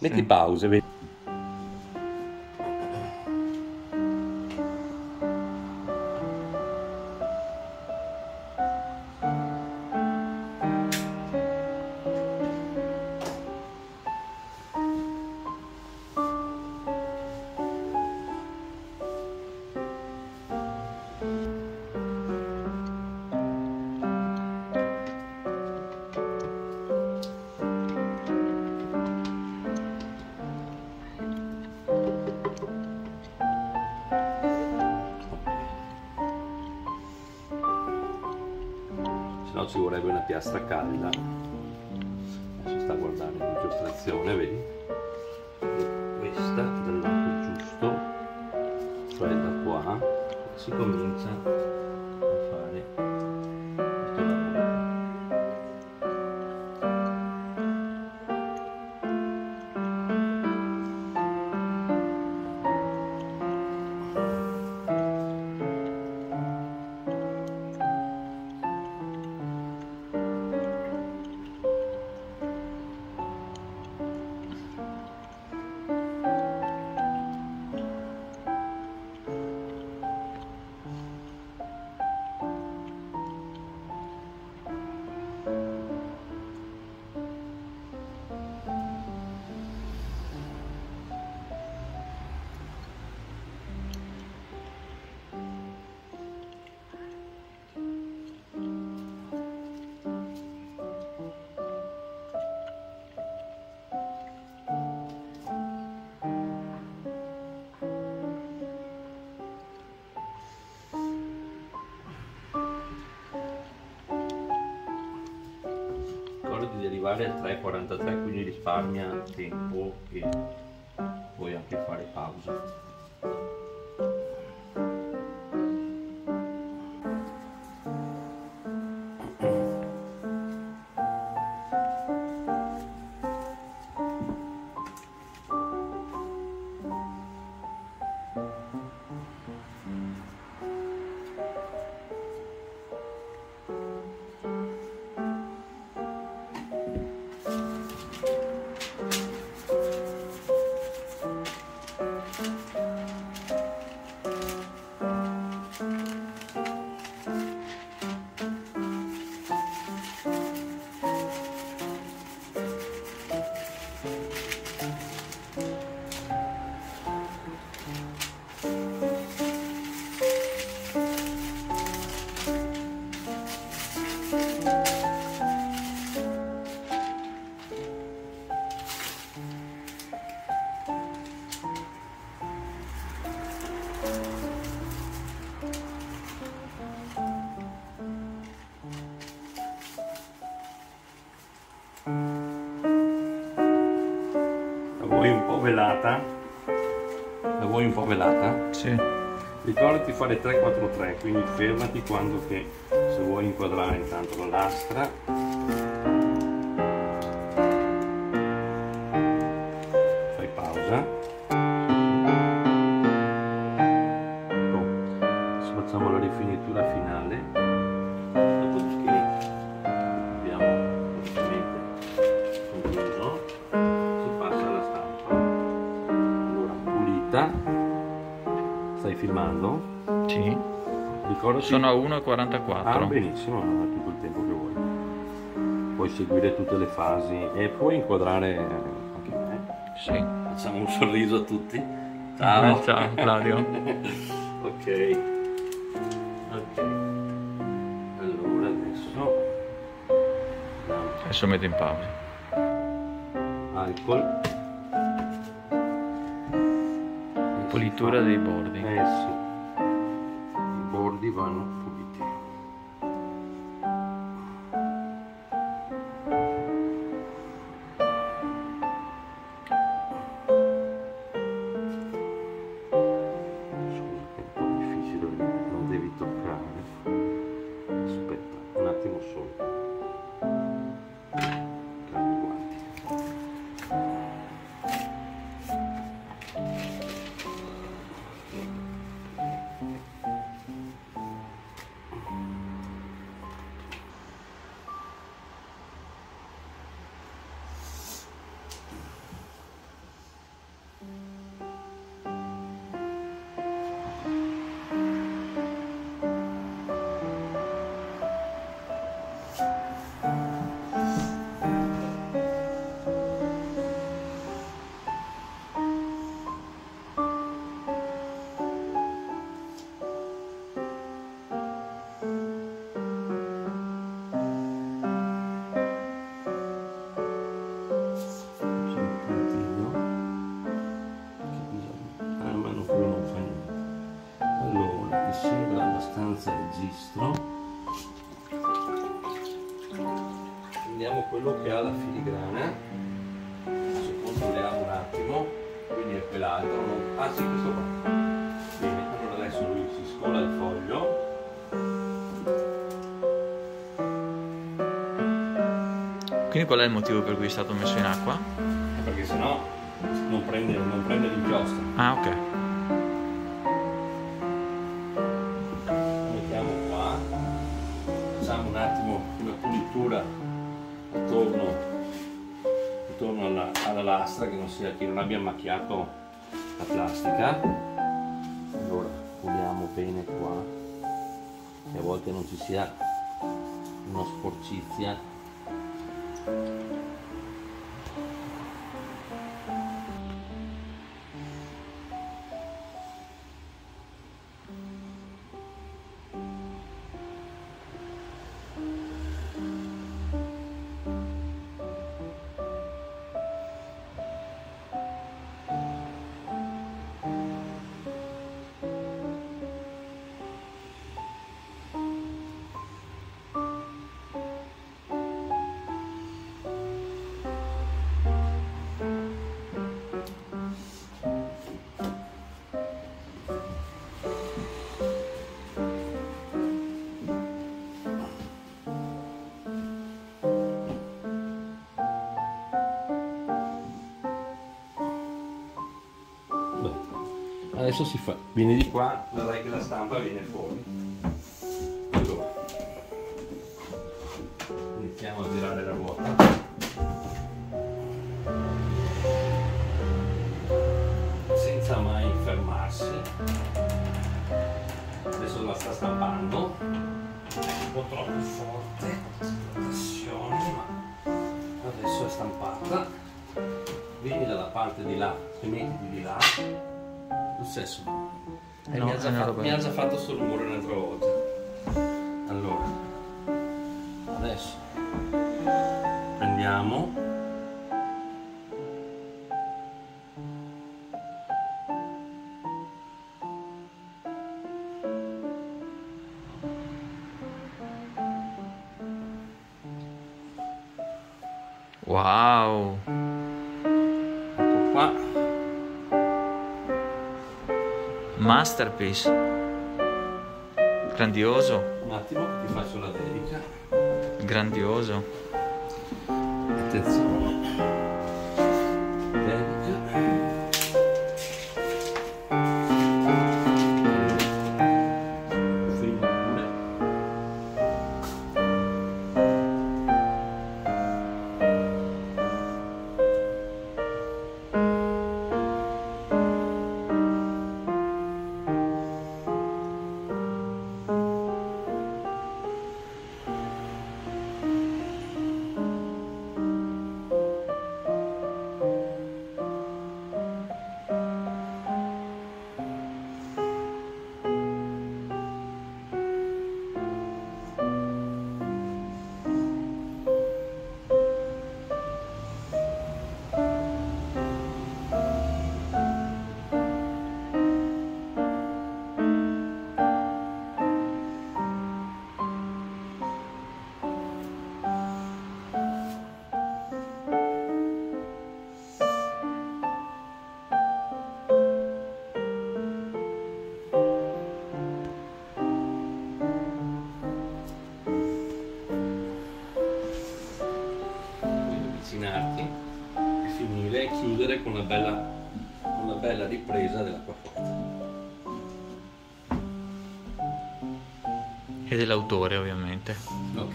Metti Sì. pause, vedi? Se no ci vorrebbe una piastra calda. Si sta guardando l'illustrazione, vedi? E questa dal lato giusto, cioè da qua, si comincia di arrivare al 3.43 quindi risparmia tempo e puoi anche fare pausa. La vuoi un po' velata? La vuoi un po' velata? Sì. Ricordati di fare 3-4-3, quindi fermati quando che se vuoi inquadrare intanto la lastra. Sì. Ricordati. Sono a Ah, 1,44. benissimo, hai tutto il tempo che vuoi. Puoi seguire tutte le fasi e puoi inquadrare anche me. Sì. Facciamo un sorriso a tutti. Ciao. Eh, ciao, Claudio. ok. Ok. Allora adesso. Adesso metto in pausa. alcol. Pulitura dei bordi. Eh sì. everyone senza registro. Prendiamo quello che ha la filigrana. Adesso controlliamo un attimo. Quindi è quell'altro. Non... ah sì questo qua. Bene allora adesso lui si scola il foglio. Quindi qual è il motivo per cui è stato messo in acqua? perché sennò non prende, non prende l'inchiostro. Ah, ok. Facciamo un attimo una pulitura attorno, attorno alla, alla lastra che non, sia, che non abbia macchiato la plastica. Allora puliamo bene qua che a volte non ci sia una sporcizia adesso si fa vieni di qua vedrai che la stampa viene fuori. Allora iniziamo a girare la ruota. Senza mai fermarsi. Adesso la sta stampando. È un po' troppo forte la pressione ma adesso è stampata. Vieni dalla parte di là mettiti di là lo stesso. E No, mi, ha già fatto, roba- mi ha già fatto sto rumore un'altra volta. Allora. Adesso. Prendiamo. Wow. ecco qua Masterpiece. Grandioso. un attimo ti faccio la dedica Grandioso. attenzione chiudere con una bella, una bella ripresa dell'acqua forte. E dell'autore, ovviamente. Ok.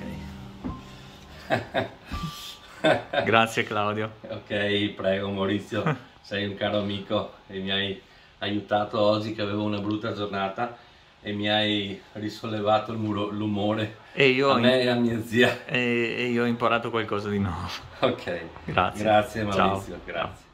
Grazie Claudio. ok, prego Maurizio, sei un caro amico e mi hai aiutato oggi che avevo una brutta giornata e mi hai risollevato l'umore E io, a me e a mia zia. e- e io ho imparato qualcosa di nuovo. Ok, Grazie. grazie Ciao. Maurizio, grazie.